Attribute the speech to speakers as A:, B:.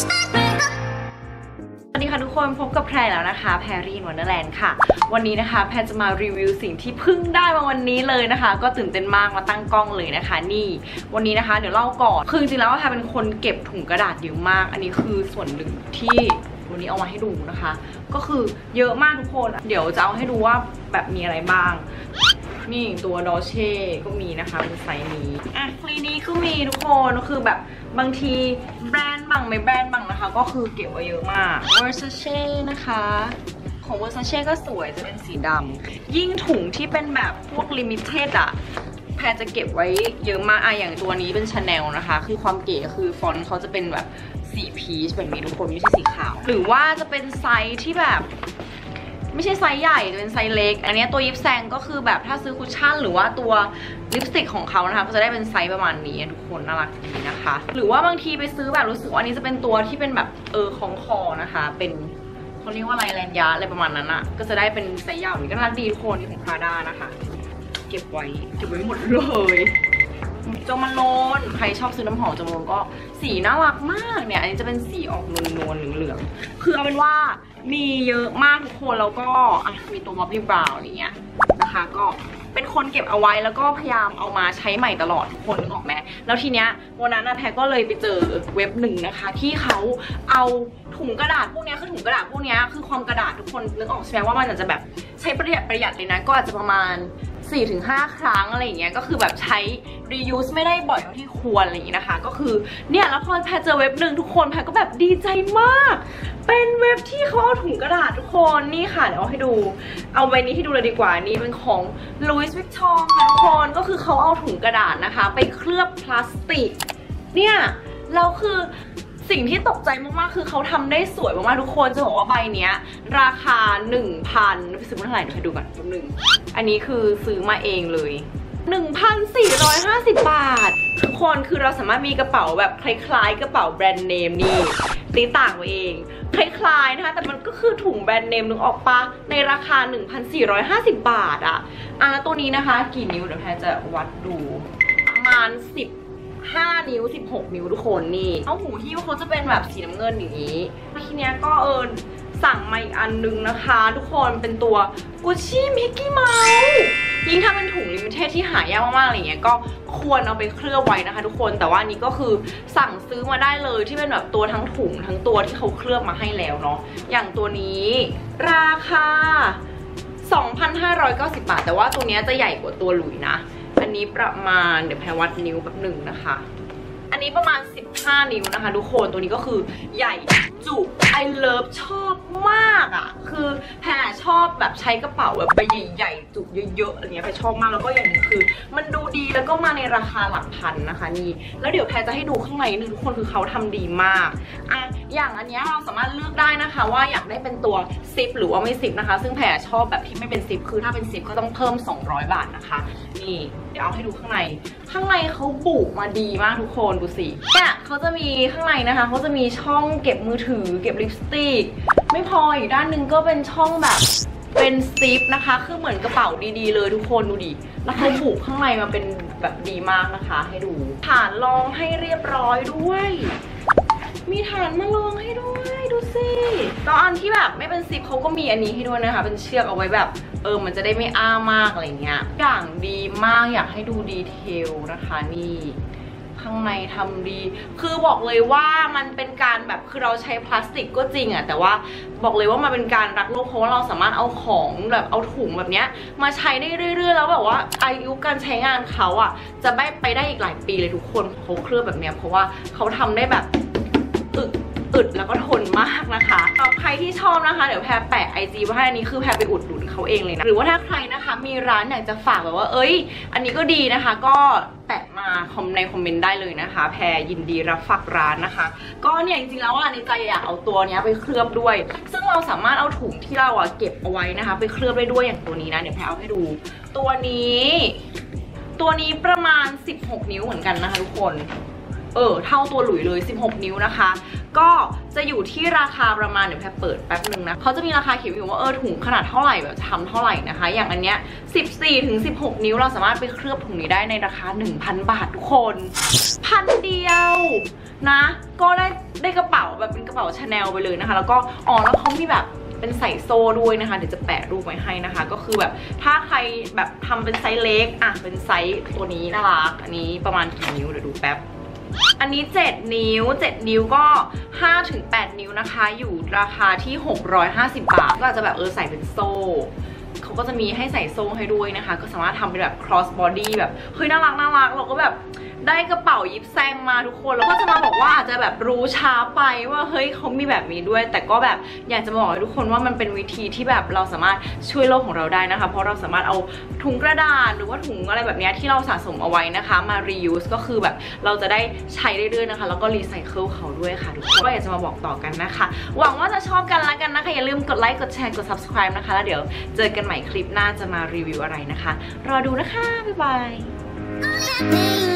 A: ส
B: วัสดีค่ะทุกคนพบกับแพรแล้วนะคะ Pairy in Wonderland ค่ะ วันนี้นะคะแพรจะมารีวิวสิ่งที่เพิ่งได้มาวันนี้เลยนะคะ ก็ตื่นเต้นมากมาตั้งกล้องเลยนะคะ นี่ วันนี้นะคะ เดี๋ยวเล่าก่อนคือจริงแล้วแพรเป็นคนเก็บถุงกระดาษเยอะมาก อันนี้คือส่วนหนึ่งที่วันนี้เอามาให้ดูนะคะ ก็คือเยอะมากทุกคน เดี๋ยวจะเอาให้ดูว่าแบบมีอะไรบ้าง นี่ตัว Dolce ก็มีนะคะเป็นไซส์นี้อะฟรีนี้ก็มีทุกคนก็คือแบบบางทีแบรนด์บ้างไม่แบรนด์บ้างนะคะ ก็คือเก็บไว้เยอะมาก Versace นะคะ ของ Versace ก็สวยจะเป็นสีดำยิ่งถุงที่เป็นแบบพวก limited อะแพรจะเก็บไว้เยอะมากอะอย่างตัวนี้เป็น Chanel นะคะ คือความเก๋คือฟอนต์เขาจะเป็นแบบสีพีชแบบนี้ทุกคนไม่ใช่สีขาว หรือว่าจะเป็นไซส์ที่แบบ ไม่ใช่ไซส์ใหญ่จะเป็นไซส์เล็ก อันนี้ตัว Yves Saint ก็คือแบบถ้าซื้อ cushion หรือว่าตัวลิปสติกของเขานะคะก็จะได้เป็นไซส์ประมาณนี้ทุกคนน่ารักดีนะคะ หรือว่าบางทีไปซื้อแบบรู้สึกว่าอันนี้จะเป็นตัวที่เป็นแบบเออคล้องคอนะคะ เป็นเขาเรียกว่าอะไร lanyard อะไรประมาณนั้นอะก็จะได้เป็นไซส์ยาวนี้ก็น่ารักดีทุกคนนี่ของ Prada นะคะ เก็บไว้เก็บไว้หมดเลย Jo Malone ใครชอบซื้อน้ำหอม Jo Malone ก็สีน่ารักมากเนี่ย อันนี้จะเป็นสีออกนวลนวลเหลืองๆคือเอาเป็นว่ามีเยอะมากทุกคนแล้วก็อะมีตัวมอปปี้บราวน์อะไรเงี้ยนะคะก็เป็นคนเก็บเอาไว้แล้วก็พยายามเอามาใช้ใหม่ตลอดทุกคนนึกออกไหมแล้วทีเนี้ยวันนั้นนะแพรก็เลยไปเจอเว็บหนึ่งนะคะ ที่เขาเอาถุงกระดาษพวกเนี้ยคือถุงกระดาษพวกเนี้ยคือความกระดาษทุกคนนึกออกใช่ไหมว่ามันอาจจะแบบใช้ประหยัดประหยัดเลยนะก็อาจจะประมาณ 4-5 ครั้งอะไรอย่างเงี้ยก็คือแบบใช้ reuse ไม่ได้บ่อยเท่าที่ควรอะไรอย่างงี้นะคะ ก็คือเนี่ยแล้วพอแพรเจอเว็บหนึ่งทุกคนแพรก็แบบดีใจมาก เป็นเว็บที่เขาเอาถุงกระดาษทุกคนนี่ค่ะเดี๋ยวเอาให้ดูเอาใบนี้ให้ดูเลยดีกว่านี่เป็นของ Louis Vuitton ค่ะทุกคนก็คือเขาเอาถุงกระดาษนะคะ ไปเคลือบพลาสติกเนี่ยแล้วคือ สิ่งที่ตกใจมากๆ คือเขาทำได้สวยมากๆ ทุกคนจะบอกว่าใบเนี้ย ราคา 1,000ไปซื้อมาเท่าไหร่เดี๋ยวดูก่อนแป๊บนึง อันนี้คือซื้อมาเองเลย 1,450 บาท ทุกคนคือเราสามารถมีกระเป๋าแบบคล้ายๆ กระเป๋าแบรนด์เนมนี่ตีต่างไว้เอง คล้ายๆนะคะ แต่มันก็คือถุงแบรนด์เนมนึกออกปะในราคา 1,450 บาทอะอะแล้วตัวนี้นะคะ กี่นิ้วเดี๋ยวแพรจะวัดดูประมาณ10 5 นิ้ว 16 นิ้วทุกคนนี่เอาหูที่เขาจะเป็นแบบสีน้ำเงินอย่างนี้ทีเนี้ยก็เออสั่งมาอีกอันนึงนะคะ ทุกคนเป็นตัวกุชชี่มิกกี้เมาส์ยิ่งถ้าเป็นถุงลิมิเต็ดที่หายากมากๆอะไรเงี้ยก็ควรเอาไปเคลือบไว้นะคะทุกคนแต่ว่านี้ก็คือสั่งซื้อมาได้เลยที่เป็นแบบตัวทั้งถุงทั้งตัวที่เขาเคลือบมาให้แล้วเนาะอย่างตัวนี้ราคา 2,590 บาท แต่ว่าตัวเนี้ยจะใหญ่กว่าตัวหลุยนะ อันนี้ประมาณเดี๋ยวแพรวัดนิ้วแบบหนึ่งนะคะ อันนี้ประมาณ 15 นิ้วนะคะทุกคนตัวนี้ก็คือใหญ่จุ I love ชอบมากอะ่ะ คือแพรชอบแบบใช้กระเป๋าแบบใบใหญ่ๆ จุเยอะๆอะไรเงี้ยแพรชอบมากแล้วก็อย่างนึงคือ มันดูดีแล้วก็มาในราคาหลักพันนะคะนี่แล้วเดี๋ยวแพรจะให้ดูข้างในนึงทุกคนคือเขาทำดีมากอะอย่างอันเนี้ยเราสามารถเลือกได้นะคะ ว่าอยากได้เป็นตัวซิปหรือว่าไม่ซิปนะคะ ซึ่งแพรชอบแบบที่ไม่เป็นซิปคือถ้าเป็นซิปก็ต้องเพิ่ม 200 บาทนะคะ นี่เดี๋ยวเอาให้ดูข้างใน ข้างในเขาบุมาดีมากทุกคนดูสิเนี่ยเขาจะมีข้างในนะคะเขาจะมีช่องเก็บมือถือ เก็บลิปสติก ไม่พออีกด้านหนึ่งก็เป็นช่องแบบเป็นซิปนะคะ คือเหมือนกระเป๋าดีๆ เลยทุกคนดูดิแล้วเขาบุข้างในมาเป็นแบบดีมากนะคะ ให้ดูฐานรองให้เรียบร้อยด้วย มีฐานมาลองให้ด้วยดูสิตอนที่แบบไม่เป็นซิปเขาก็มีอันนี้ให้ด้วยนะคะ เป็นเชือกเอาไว้แบบ เออมันจะได้ไม่อ้ามากอะไรเงี้ยอย่างดีมากอยากให้ดูดีเทลนะคะนี่ ข้างในทำดี คือบอกเลยว่ามันเป็นการแบบคือเราใช้พลาสติกก็จริงอะแต่ว่าบอกเลยว่ามันเป็นการรักโลกเพราะว่าเราสามารถเอาของแบบเอาถุงแบบเนี้ยมาใช้ได้เรื่อย ๆ แล้วแบบว่าอายุการใช้งานเขาอะจะไม่ไปได้อีกหลายปีเลยทุกคนเขาเคลือบแบบเนี้ยเพราะว่าเขาทำได้แบบอึด อึดแล้วก็ทนมากนะคะสำหรับใครที่ชอบนะคะ เดี๋ยวแพรแปะไอจีไว้ให้อันนี้คือแพรไปอุดหนุนเขาเองเลยนะ หรือว่าถ้าใครนะคะมีร้านอยากจะฝากแบบว่า เอ้ย อันนี้ก็ดีนะคะ ก็แปะมาคอมในคอมเมนต์ได้เลยนะคะ แพรยินดีรับฝากร้านนะคะ ก็เนี่ยจริงๆแล้วว่าในใจอยากเอาตัวเนี้ยไปเคลือบด้วย ซึ่งเราสามารถเอาถุงที่เราอะเก็บเอาไว้นะคะ ไปเคลือบได้ด้วยอย่างตัวนี้นะเดี๋ยวแพรเอาให้ดู ตัวนี้ ตัวนี้ประมาณ 16 นิ้วเหมือนกันนะคะทุกคนเออเท่าตัวหลุยเลย 16 นิ้วนะคะ ก็จะอยู่ที่ราคาประมาณเดี๋ยวแพรเปิดแป๊บนึงนะเขาจะมีราคาเขียนอยู่ว่าเออถุงขนาดเท่าไหร่แบบทำเท่าไหร่นะคะ อย่างอันเนี้ย14ถึง16 นิ้วเราสามารถไปเคลือบถุงนี้ได้ในราคา 1,000 บาททุกคนพันเดียวนะ ก็ได้ได้กระเป๋าแบบเป็นกระเป๋าชาแนลไปเลยนะคะ แล้วก็อ๋อแล้วเขามีแบบเป็นใส่โซ่ด้วยนะคะ เดี๋ยวจะแปะรูปไว้ให้นะคะ ก็คือแบบถ้าใครแบบทำเป็นไซส์เล็กอะเป็นไซส์ตัวนี้น่ารักอันนี้ประมาณกี่นิ้วเดี๋ยวดูแป๊บ อันนี้ 7 นิ้ว 7 นิ้วก็5ถึง8นิ้วนะคะ อยู่ราคาที่ 650 บาท ก็อาจจะแบบเออใส่เป็นโซ่เขาก็จะมีให้ใส่โซ่ให้ด้วยนะคะ ก็สามารถทำเป็นแบบ cross body แบบเฮ้ยน่ารักน่ารักเราก็แบบ ได้กระเป๋ายิปแซงมาทุกคน แล้วก็จะมาบอกว่าอาจจะแบบรู้ช้าไปว่าเฮ้ยเขามีแบบนี้ด้วย แต่ก็แบบอยากจะบอกทุกคนว่ามันเป็นวิธีที่แบบเราสามารถช่วยโลกของเราได้นะคะ เพราะเราสามารถเอาถุงกระดาษหรือว่าถุงอะไรแบบนี้ที่เราสะสมเอาไว้นะคะ มา reuse ก็คือแบบเราจะได้ใช้เรื่อยๆนะคะ แล้วก็ recycle เขาด้วยค่ะทุกคนก็อยากจะมาบอกต่อกันนะคะ หวังว่าจะชอบกันละกันนะคะอย่าลืมกดไลค์กดแชร์กด subscribe นะคะแล้วเดี๋ยวเจอกันใหม่คลิปหน้าจะมารีวิวอะไรนะคะ รอดูนะคะ บ๊ายบาย
A: Hey,